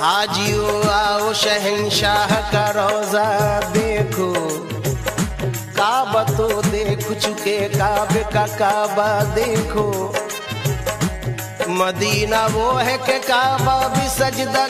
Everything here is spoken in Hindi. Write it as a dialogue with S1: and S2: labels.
S1: हाजियो, आओ शहनशाह का रोजा देखो। काबा तो देख चुके काबे का काबा देखो। मदीना वो है के काबा भी सजदा